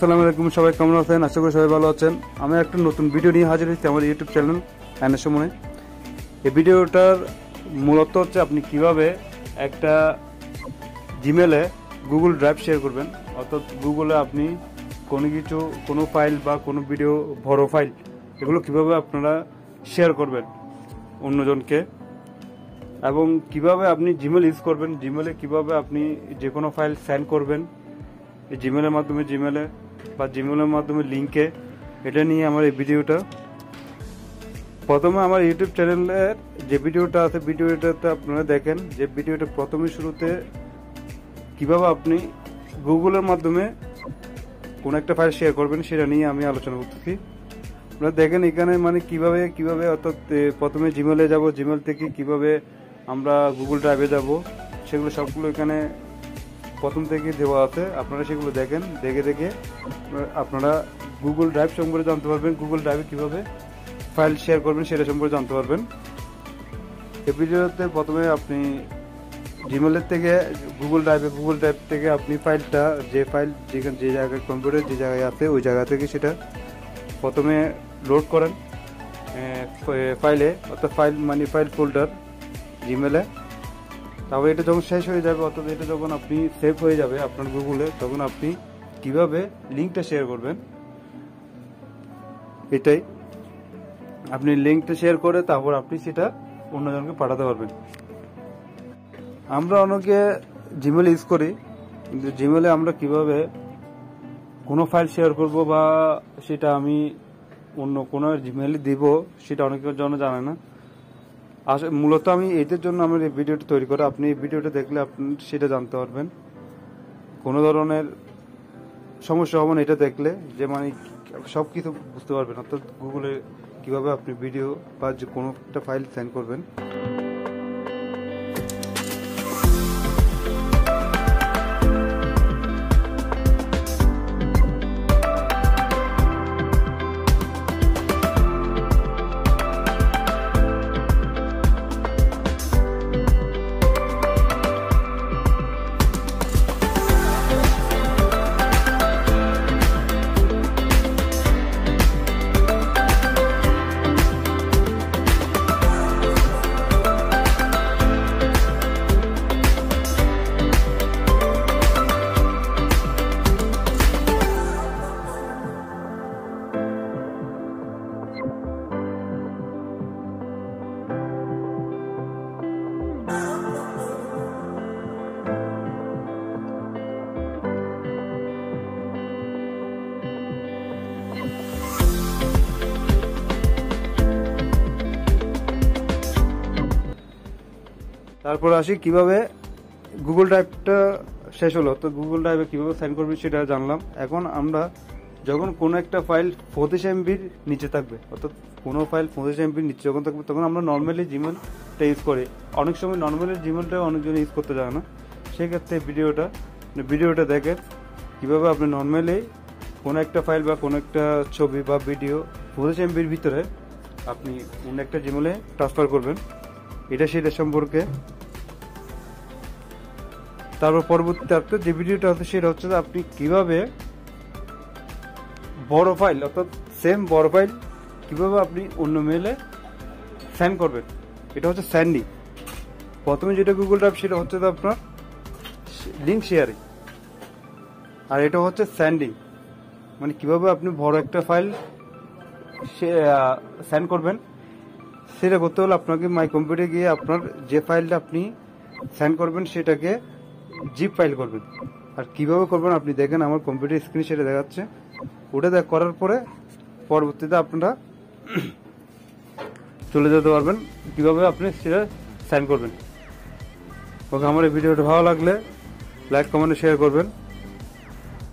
আসসালামু আলাইকুম, সবাই কেমন আছেন? আশা করি সবাই ভালো আছেন। আমি একটা নতুন ভিডিও নিয়ে হাজির হয়েছি আমার ইউটিউব চ্যানেল আয়নের সময় এই ভিডিওটার মূলত হচ্ছে আপনি কীভাবে একটা জিমেলে গুগল ড্রাইভ শেয়ার করবেন, অর্থাৎ গুগলে আপনি কোনো কিছু, কোনো ফাইল বা কোনো ভিডিও বড় ফাইল এগুলো কীভাবে আপনারা শেয়ার করবেন অন্যজনকে, এবং কীভাবে আপনি জিমেল ইউজ করবেন জিমেলে কীভাবে আপনি যে কোনো ফাইল সেন্ড করবেন, এই জিমেলের মাধ্যমে জিমেলে বা জিমেলের মাধ্যমে লিঙ্কে এটা নিয়ে আমার এই ভিডিওটা প্রথমে আমার ইউটিউব চ্যানেলের যে ভিডিওটা আছে ভিডিওটাতে আপনারা দেখেন যে ভিডিওটা প্রথমে শুরুতে কীভাবে আপনি গুগলের মাধ্যমে কোন একটা ফাইল শেয়ার করবেন সেটা নিয়ে আমি আলোচনা করতেছি। আপনারা দেখেন এখানে মানে কীভাবে কীভাবে অর্থাৎ প্রথমে জিমেলে যাব জিমেল থেকে কীভাবে আমরা গুগল ড্রাইভে যাব, সেগুলো সবগুলো এখানে প্রথম থেকে দেওয়া আছে, আপনারা সেগুলো দেখেন, দেখে দেখে আপনারা গুগল ড্রাইভ সম্পর্কে জানতে পারবেন গুগল ড্রাইভে কীভাবে ফাইল শেয়ার করবেন সেটা সম্পর্কে জানতে পারবেন। এই প্রথমে আপনি জিমেলের থেকে গুগল ড্রাইভে গুগল ড্রাইভ থেকে আপনি ফাইলটা যে ফাইল যেখানে, যে জায়গায় কম্পিউটার যে জায়গায় আছে, ওই জায়গা থেকে সেটা প্রথমে লোড করেন ফাইলে অর্থাৎ ফাইল মানে ফাইল ফোল্ডার জিমেলে তারপর এটা যখন শেষ হয়ে যাবে, অর্থাৎ এটা যখন আপনি সেভ হয়ে যাবে আপনার গুগলে তখন আপনি কীভাবে লিঙ্কটা শেয়ার করবেন? এটাই। আপনি লিঙ্কটা শেয়ার করে তারপর আপনি সেটা অন্যজনকে পাঠাতে পারবেন। আমরা অনেকে জিমেল ইউজ করি, কিন্তু জিমেলে আমরা কীভাবে কোনো ফাইল শেয়ার করব বা সেটা আমি অন্য কোনো জিমেলে দিব, সেটা অনেকের জন্য জানে না। আসলে মূলত আমি এদের জন্য আমার এই ভিডিওটা তৈরি করা। আপনি এই ভিডিওটা দেখলে আপনি সেটা জানতে পারবেন। কোনো ধরনের সমস্যা হবে না এটা দেখলে, যে মানে সব কিছু বুঝতে পারবেন। অর্থাৎ গুগলে কীভাবে আপনি ভিডিও বা যে কোনো একটা ফাইল সেন্ড করবেন। তারপর আসি কীভাবে গুগল ড্রাইভটা শেষ হলো। তো গুগল ড্রাইভে কীভাবে সাইন করবেন সেটা জানলাম। এখন আমরা যখন কোনো একটা ফাইল পঁচিশ এমবির নিচে থাকবে, অর্থাৎ কোনো ফাইল পঁচিশ এমবির নিচে যখন থাকবে, তখন আমরা নর্মালি জিমেলটা ইউজ করি। অনেক সময় নর্মালি জিমেলটা অনেকজন ইউজ করতে জানে না। সেক্ষেত্রে ভিডিওটা ভিডিওটা দেখে কীভাবে আপনি নর্মালি কোনো একটা ফাইল বা কোনো একটা ছবি বা ভিডিও পঁচিশ এমবির ভিতরে আপনি অন্য একটা জিমেলে ট্রান্সফার করবেন। এটা সেটা সম্পর্কে তারপর পরবর্তীতে আপনার যে ভিডিওটা আছে সেটা হচ্ছে আপনি কীভাবে বড় ফাইল অর্থাৎ সেম বড় ফাইল কীভাবে আপনি অন্য মেলে সেন্ড করবেন। এটা হচ্ছে স্যান্ডিং প্রথমে যেটা গুগল ড্রাইভ সেটা হচ্ছে আপনার লিঙ্ক শেয়ারিং আর এটা হচ্ছে স্যান্ডিং মানে কীভাবে আপনি বড় একটা ফাইল সেন্ড করবেন, সেটা করতে হলে আপনাকে মাই কম্পিউটারে গিয়ে আপনার যে ফাইলটা আপনি সেন্ড করবেন, সেটাকে জিপ ফাইল করবেন। আর কীভাবে করবেন আপনি দেখেন, আমার কম্পিউটার স্ক্রিনে সেটা দেখাচ্ছে। ওটা দেখ, করার পরে পরবর্তীতে আপনারা চলে যেতে পারবেন। কীভাবে আপনি সেটা সাইন করবেন। ওকে, আমার এই ভিডিওটা ভালো লাগলে লাইক কমেন্ট শেয়ার করবেন।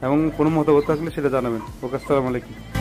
এবং কোনো মতামত থাকলে সেটা জানাবেন। ওকে, আসসালামু আলাইকুম।